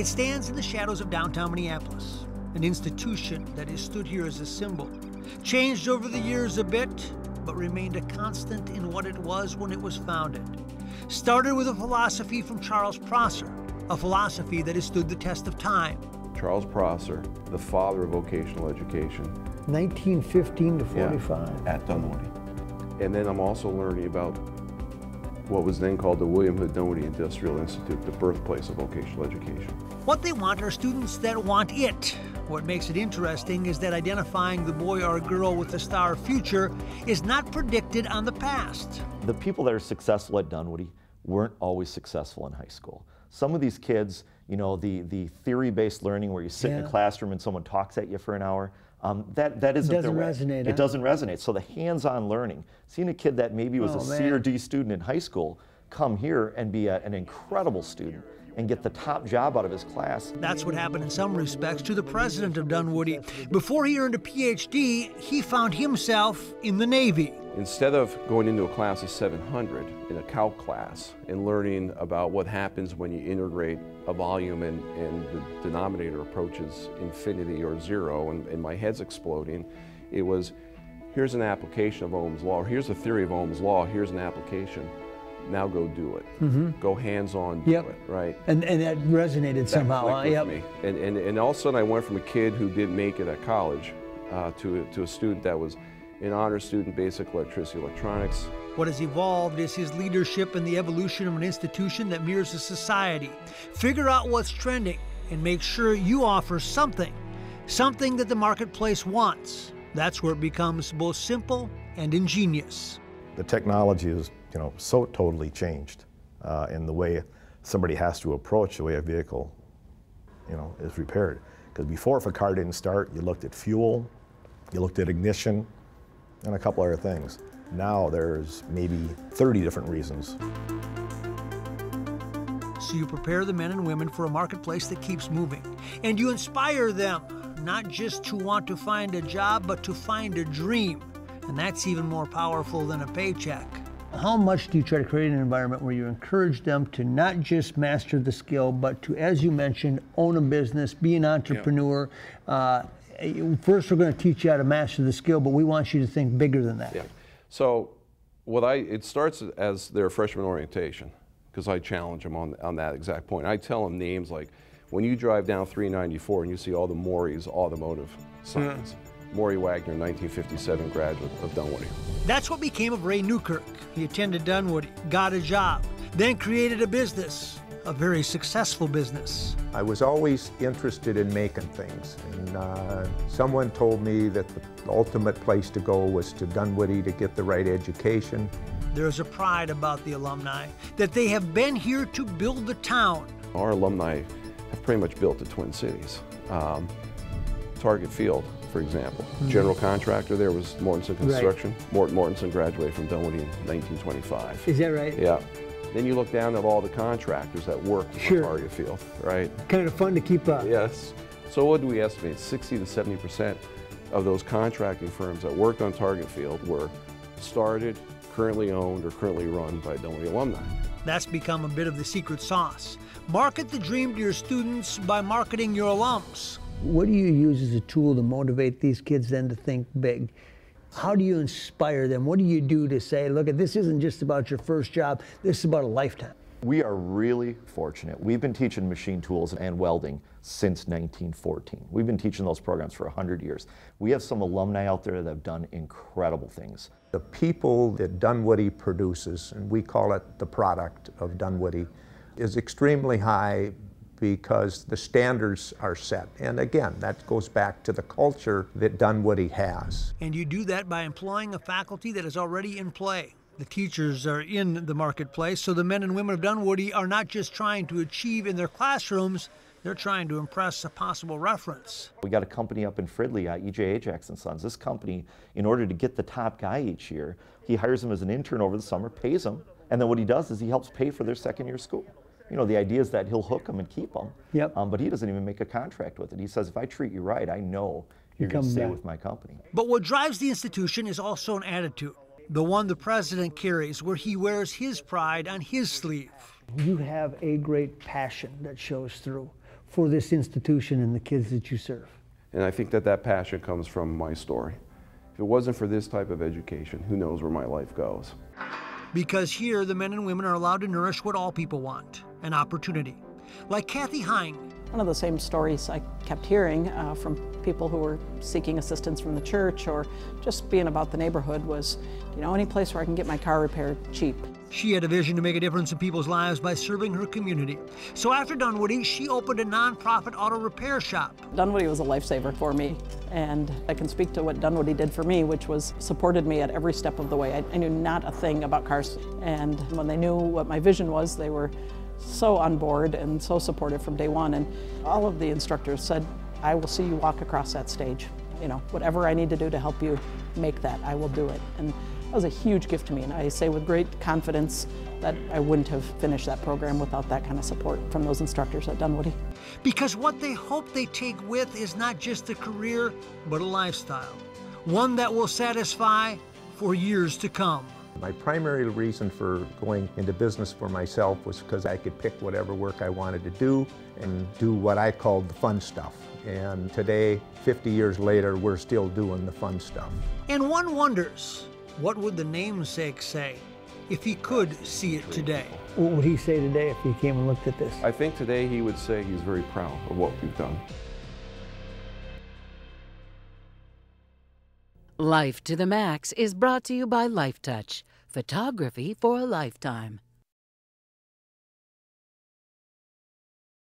It stands in the shadows of downtown Minneapolis, an institution that has stood here as a symbol. Changed over the years a bit, but remained a constant in what it was when it was founded. Started with a philosophy from Charles Prosser, a philosophy that has stood the test of time. Charles Prosser, the father of vocational education. 1915 to 45. Yeah, at Dunwoody. And then I'm also learning about what was then called the William Hood Dunwoody Industrial Institute, the birthplace of vocational education. What they want are students that want it. What makes it interesting is that identifying the boy or girl with the star future is not predicted on the past. The people that are successful at Dunwoody weren't always successful in high school. Some of these kids, you know, the, the theory-based learning where you sit yeah. in a classroom and someone talks at you for an hour, um, that, that isn't it doesn't resonate. It doesn't resonate. So the hands-on learning, seeing a kid that maybe was oh, a man. C or D student in high school come here and be a, an incredible student and get the top job out of his class. That's what happened in some respects to the president of Dunwoody. Before he earned a PhD, he found himself in the Navy. Instead of going into a class of 700 in a calc class and learning about what happens when you integrate a volume and, and the denominator approaches infinity or zero and, and my head's exploding, it was here's an application of Ohm's law, or here's a theory of Ohm's law, here's an application now go do it. Mm-hmm. Go hands-on do yep. it, right? And, and that resonated that somehow. Uh, yep. me. And, and, and all of a sudden I went from a kid who didn't make it at college uh, to, a, to a student that was an honor student, basic electricity, electronics. What has evolved is his leadership in the evolution of an institution that mirrors a society. Figure out what's trending and make sure you offer something, something that the marketplace wants. That's where it becomes both simple and ingenious. The technology is you know, so totally changed uh, in the way somebody has to approach the way a vehicle, you know, is repaired. Because before, if a car didn't start, you looked at fuel, you looked at ignition, and a couple other things. Now there's maybe 30 different reasons. So you prepare the men and women for a marketplace that keeps moving, and you inspire them not just to want to find a job, but to find a dream. And that's even more powerful than a paycheck. How much do you try to create an environment where you encourage them to not just master the skill, but to, as you mentioned, own a business, be an entrepreneur? Yeah. Uh, first, we're going to teach you how to master the skill, but we want you to think bigger than that. Yeah. So, what I it starts as their freshman orientation because I challenge them on on that exact point. I tell them names like when you drive down 394 and you see all the Morrie's automotive signs. Mm. Morrie Wagener, 1957 graduate of Dunwoody. That's what became of Ray Newkirk. He attended Dunwoody, got a job, then created a business, a very successful business. I was always interested in making things, and uh, someone told me that the ultimate place to go was to Dunwoody to get the right education. There's a pride about the alumni that they have been here to build the town. Our alumni have pretty much built the Twin Cities. Um, Target Field, for example. Mm -hmm. General contractor there was Mortenson Construction. Right. Morton Mortenson graduated from Dunwoody in 1925. Is that right? Yeah. Then you look down at all the contractors that worked sure. on Target Field, right? Kind of fun to keep up. Yes. So what do we estimate? 60 to 70 percent of those contracting firms that worked on Target Field were started, currently owned, or currently run by Dunwoody alumni. That's become a bit of the secret sauce. Market the dream to your students by marketing your alums. What do you use as a tool to motivate these kids then to think big? How do you inspire them? What do you do to say, look, this isn't just about your first job, this is about a lifetime? We are really fortunate. We've been teaching machine tools and welding since 1914. We've been teaching those programs for 100 years. We have some alumni out there that have done incredible things. The people that Dunwoody produces, and we call it the product of Dunwoody, is extremely high because the standards are set. And again, that goes back to the culture that Dunwoody has. And you do that by employing a faculty that is already in play. The teachers are in the marketplace, so the men and women of Dunwoody are not just trying to achieve in their classrooms, they're trying to impress a possible reference. We got a company up in Fridley, uh, EJ Ajax and Sons. This company, in order to get the top guy each year, he hires him as an intern over the summer, pays him, and then what he does is he helps pay for their second year school you know, the idea is that he'll hook them and keep them. Yep. Um, but he doesn't even make a contract with it. He says, if I treat you right, I know you're going to stay back. with my company. But what drives the institution is also an attitude, the one the president carries, where he wears his pride on his sleeve. You have a great passion that shows through for this institution and the kids that you serve. And I think that that passion comes from my story. If it wasn't for this type of education, who knows where my life goes. Because here, the men and women are allowed to nourish what all people want an opportunity. Like Cathy Heying. One of the same stories I kept hearing uh, from people who were seeking assistance from the church or just being about the neighborhood was, you know, any place where I can get my car repaired cheap. She had a vision to make a difference in people's lives by serving her community. So after Dunwoody, she opened a nonprofit auto repair shop. Dunwoody was a lifesaver for me, and I can speak to what Dunwoody did for me, which was supported me at every step of the way. I, I knew not a thing about cars, and when they knew what my vision was, they were so on board and so supportive from day one. And all of the instructors said, I will see you walk across that stage. You know, whatever I need to do to help you make that, I will do it. And that was a huge gift to me, and I say with great confidence that I wouldn't have finished that program without that kind of support from those instructors at Dunwoody. Because what they hope they take with is not just a career, but a lifestyle. One that will satisfy for years to come. My primary reason for going into business for myself was because I could pick whatever work I wanted to do and do what I called the fun stuff. And today, 50 years later, we're still doing the fun stuff. And one wonders what would the namesake say if he could see it today? What would he say today if he came and looked at this? I think today he would say he's very proud of what we've done. Life to the Max is brought to you by Lifetouch, photography for a lifetime.